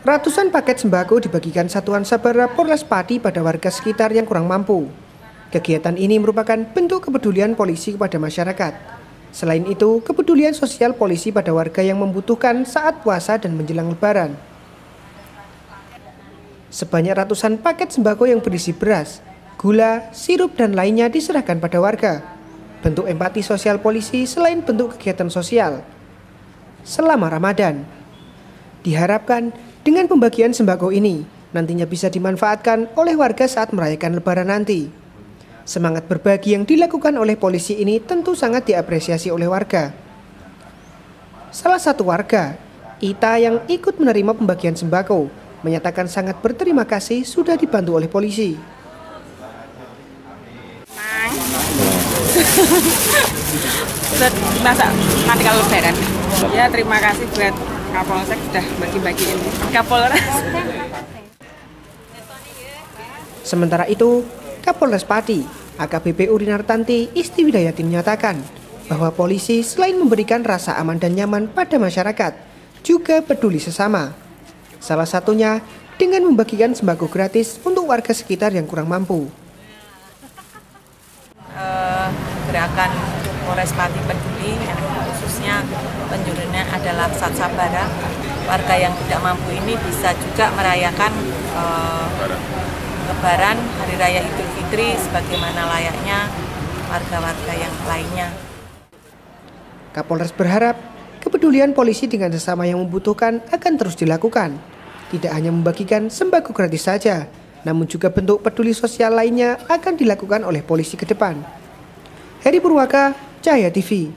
Ratusan paket sembako dibagikan Satuan Sabara Polres Pati pada warga sekitar yang kurang mampu. Kegiatan ini merupakan bentuk kepedulian polisi kepada masyarakat. Selain itu, kepedulian sosial polisi pada warga yang membutuhkan saat puasa dan menjelang lebaran. Sebanyak ratusan paket sembako yang berisi beras, gula, sirup, dan lainnya diserahkan pada warga. Bentuk empati sosial polisi selain bentuk kegiatan sosial. Selama Ramadan, diharapkan dengan pembagian sembako ini, nantinya bisa dimanfaatkan oleh warga saat merayakan lebaran nanti. Semangat berbagi yang dilakukan oleh polisi ini tentu sangat diapresiasi oleh warga. Salah satu warga, Ita yang ikut menerima pembagian sembako, menyatakan sangat berterima kasih sudah dibantu oleh polisi. masa nanti kalau lebaran. Ya terima kasih buat Kapolsek sudah bagi-bagiin Kapolres. Sementara itu, Kapolres Pati, AKBP Urinartanti Istiwidayati menyatakan bahwa polisi selain memberikan rasa aman dan nyaman pada masyarakat, juga peduli sesama. Salah satunya dengan membagikan sembako gratis untuk warga sekitar yang kurang mampu. Uh, gerakan Polres Pati Peduli yang khususnya penjurinya adalah Sat Sabara. Warga yang tidak mampu ini bisa juga merayakan uh, Lebaran, Hari Raya Idul Fitri sebagaimana layaknya warga-warga yang lainnya. Kapolres berharap kepedulian polisi dengan sesama yang membutuhkan akan terus dilakukan. Tidak hanya membagikan sembako gratis saja, namun juga bentuk peduli sosial lainnya akan dilakukan oleh polisi ke depan. Heri Purwaka, Cahaya TV.